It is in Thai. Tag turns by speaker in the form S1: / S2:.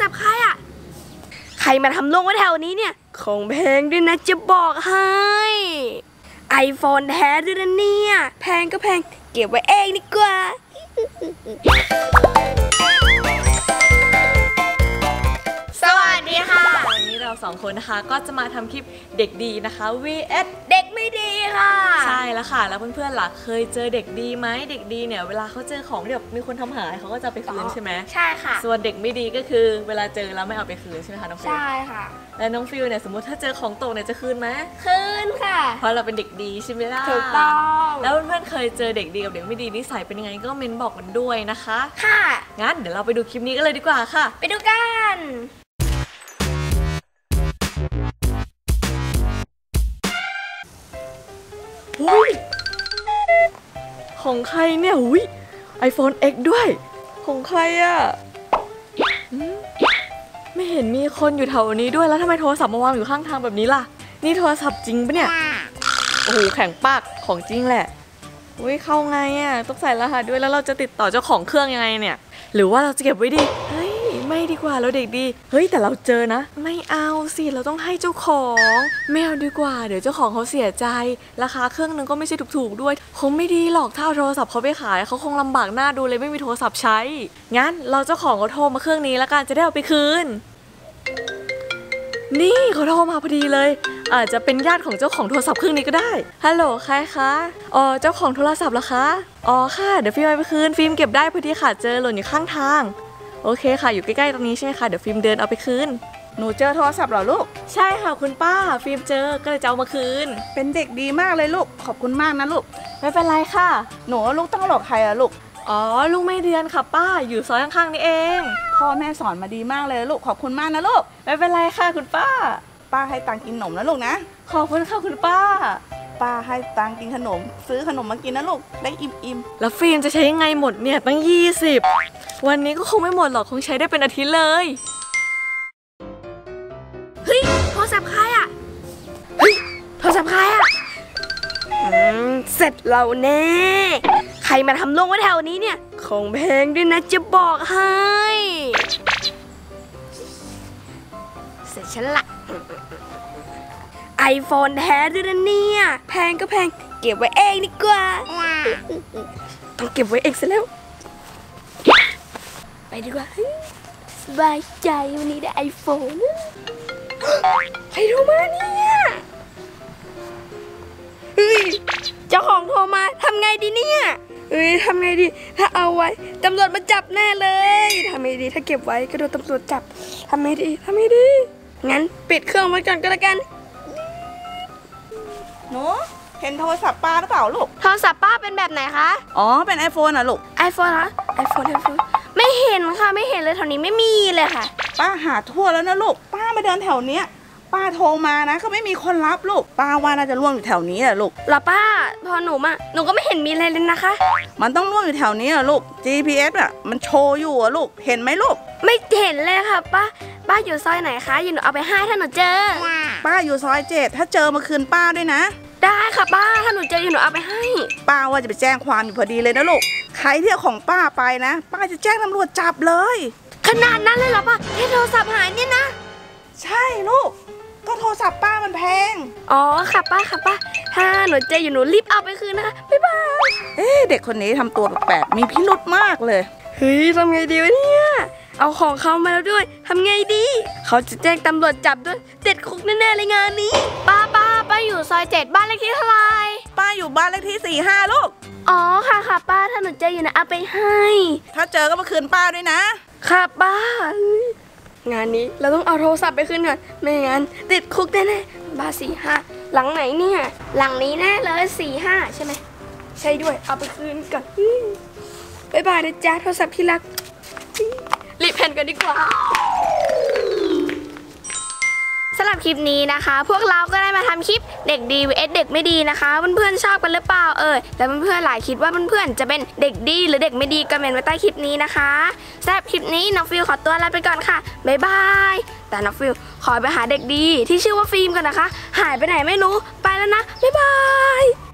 S1: ศัพท์ใครอะใครมาทำลงไว้แถวนี้เนี่ย ของแพงด้วยนะจะบอกให้ไอโฟนแท้ด้วยนะเนี่ย แพงก็แพง เก็บไว้เองดีกว่า ส
S2: องคนนะคะ ก็จะมาทำคลิปเด็กดีนะคะ vs
S1: เด็กไม่ดีค่ะ
S2: ใช่แล้วค่ะ แล้วเพื่อนๆล่ะเคยเจอเด็กดีไหมเด็กดีเนี่ยเวลาเขาเจอของที่แบบมีคนทำหายเขาก็จะเอาไปคืนใช่ไหม
S1: ใช่ค่ะ
S2: ส่วนเด็กไม่ดีก็คือเวลาเจอแล้วไม่เอาไปคืนใช่ไหมคะน้องฟิล
S1: ใช่ค่ะ
S2: แล้วน้องฟิลเนี่ยสมมติถ้าเจอของตกเนี่ยจะคืนไหม
S1: คืนค่ะ
S2: เพราะเราเป็นเด็กดีใช่ไหมล่ะ
S1: ถูกต้อง
S2: แล้วเพื่อนๆเคยเจอเด็กดีกับเด็กไม่ดีนิสัยเป็นยังไงก็เมนบอกกันด้วยนะคะ
S1: ค่ะ
S2: งั้นเดี๋ยวเราไปดูคลิปนี้กันเลยดีกว่าค่ะ
S1: ไปดูกัน
S2: ของใครเนี่ยอุ้ย iPhone X ด้วย ของใครอะ่ะไม่เห็นมีคนอยู่แถวนี้ด้วยแล้วทำไมโทรศัพท์มาวางอยู่ข้างทางแบบนี้ล่ะ นี่โทรศัพท์จริงปะเนี่ย โอ้โหแข็งปากของจริงแหละอุ้ยเข้าไงอะ่ะต้องใส่รหัสด้วยแล้วเราจะติดต่อเจ้าของเครื่องยังไงเนี่ย หรือว่าเราจะเก็บไว้ดี ไม่ดีกว่าเราเด็กดี เฮ้ยแต่เราเจอนะ ไม่เอาสิเราต้องให้เจ้าของไม่เอาดีกว่า เดี๋ยวเจ้าของเขาเสียใจ ราคาเครื่องนึงก็ไม่ใช่ถูกๆด้วย คงไม่ดีหรอกถ้าเอาโทรศัพท์เขาไปขายเขาคงลำบากหน้าดูเลยไม่มีโทรศัพท์ใช้ งั้นเราเจ้าของเขาโทรมาเครื่องนี้แล้วกันจะได้เอาไปคืน นี่เขาโทรมาพอดีเลย อาจจะเป็นญาติของเจ้าของโทรศัพท์เครื่องนี้ก็ได้ฮัลโหลใครคะอ๋อเจ้าของโทรศัพท์เหรอคะอ๋อค่ะเดี๋ยวฟิล์มเอาไปคืนฟิล์มเก็บได้พอดีค่ะเจอหล่นอยู่ข้างทาง โอเคค่ะ อยู่ใกล้ๆตรงนี้ใช่ไหมคะ เดี๋ยวฟิล์มเดินเอาไปคืน
S3: หนูเจอโทรศัพท์เหรอลูก
S2: ใช่ค่ะคุณป้า ฟิล์มเจอ ก็เลยจะเอามาคืน
S3: เป็นเด็กดีมากเลยลูก ขอบคุณมากนะลูก
S2: ไม่เป็นไรค่ะ
S3: หนูว่าลูกต้องหลอกใครอะลูก
S2: อ๋อ ลูกไม่เดือนค่ะป้า อยู่ซอยข้างๆนี่เอง
S3: พ่อแม่สอนมาดีมากเลยลูก ขอบคุณมากนะลูก
S2: ไม่เป็นไรค่ะคุณป้า
S3: ป้าให้ตังค์กินขนมนะลูกนะ
S2: ขอบคุณค่ะคุณป้า
S3: ป้าให้ตังค์กินขนม ซื้อขนมมากินนะลูก ได้อิ่ม
S2: แล้วฟิล์มจะใช้ยังไงหมดเนี่ยตั้ง20 วันนี้ก็คงไม่หมดหรอกคงใช้ได้เป็นอาทิตย์เลย
S1: เฮ้ยโทรศัพท์ใครอะเฮ้ยโทรศัพท์ใครอะอืมเสร็จเราแน่ ใครมาทำลงไว้แถวนี้เนี่ย ของแพงด้วยนะจะบอกให้ เสร็จฉันละไอโฟนแท้ด้วยนะเนี่ย แพงก็แพง เก็บไว้เองดีกว่า ต้องเก็บไว้เองซะแล้ว ไปดีกว่าสบายใจวันนี้ได้ไอโฟนใครโทรมาเนี่ยเฮ้ยเจ้าของโทรมาทำไงดีเนี่ยเฮ้ยทำไงดี ถ้าเอาไว้ตำรวจมาจับแน่เลยทำไงดี ถ้าเก็บไว้ก็โดนตำรวจจับทำไงดีทำไงดี งั้นปิดเครื่องไว้ก่อนก็แล้วกัน
S3: ๆหนูเห็นโทรศัพท์ป้าหรือเปล่าลูก
S1: โทรศัพท์ป้าเป็นแบบไหนคะ
S3: อ๋อ เป็น iPhone อะลูก
S1: iPhone เหรอ iPhone iPhone ไม่เห็นค่ะไม่เห็นเลยแถวนี้ไม่มีเลยค่ะ
S3: ป้าหาทั่วแล้วนะลูก ป้ามาเดินแถวเนี้ย ป้าโทรมานะ ก็ไม่มีคนรับลูก ป้าว่าน่าจะร่วงอยู่แถวนี้แหละลูก
S1: เหรอป้า พอหนูมาหนูก็ไม่เห็นมีอะไรเลยนะคะ
S3: มันต้องร่วงอยู่แถวนี้อะลูก GPS อะมันโชว์อยู่อะลูก เห็นไหมลูก
S1: ไม่เห็นเลยค่ะ ป้า ป้าอยู่ซอยไหนคะอย่าหนูเอาไปให้ถ้าหนูเจอ
S3: ป้าอยู่ซอยเจ็ดถ้าเจอมาคืนป้าด้วยนะ
S1: ได้ค่ะป้าถ้าหนูเจออยู่หนูเอาไปให้
S3: ป้าว่าจะไปแจ้งความอยู่พอดีเลยนะลูก ใครที่เอาของป้าไปนะ ป้าจะแจ้งตำรวจจับเลย
S1: ขนาดนั้นเลยเหรอป้าแค่โทรศัพท์หายเนี่ยนะ
S3: ใช่ลูก ก็โทรศัพท์ป้ามันแพง
S1: อ๋อค่ะป้าค่ะป้าถ้าหนูเจออยู่หนูรีบเอาไปคืนนะคะบ๊ายบาย
S3: เอ๊ะเด็กคนนี้ทำตัวแปลกๆมีพิรุธมากเลย
S1: เฮ้ยทำไงดีวะเนี่ย เอาของเขามาแล้วด้วยทำไงดี เขาจะแจ้งตำรวจจับด้วยติดคุกแน่ๆเลยงานนี้ ป้าป้าป้าอยู่ซอยเจ็ดบ้านเลขที่เท่าไหร่
S3: ป้าอยู่บ้านเลขที่สี่ห้าลูก
S1: อ๋อค่ะค่ะป้าถ้าหนูเจออยู่นะเอาไปให้
S3: ถ้าเจอก็มาคืนป้าด้วยนะ
S1: ค่ะป้า งานนี้เราต้องเอาโทรศัพท์ไปคืนก่อนไม่งั้นติดคุกแน่ๆบ้านสี่ห้าหลังไหนเนี่ย หลังนี้แน่เลยสี่ห้าใช่ไหมใช่ด้วยเอาไปคืนก่อนอืมบ๊ายบายนะจ๊ะโทรศัพท์ที่รักรีบแเผ่นกันดีกว่าสำหรับคลิปนี้นะคะ พวกเราก็ได้มาทำคลิปเด็กดี vs เด็กไม่ดีนะคะเพื่อนๆชอบกันหรือเปล่าเออแล้วเพื่อนๆหลายคิดว่าเพื่อนๆจะเป็นเด็กดีหรือเด็กไม่ดีก็เมนต์ไว้ใต้คลิปนี้นะคะสำหรับคลิปนี้น้องฟิวส์ขอตัวลาไปก่อนค่ะบ๊ายบายแต่น้องฟิวส์ขอไปหาเด็กดีที่ชื่อว่าฟิล์มกันนะคะ หายไปไหนไม่รู้ไปแล้วนะบ๊ายบาย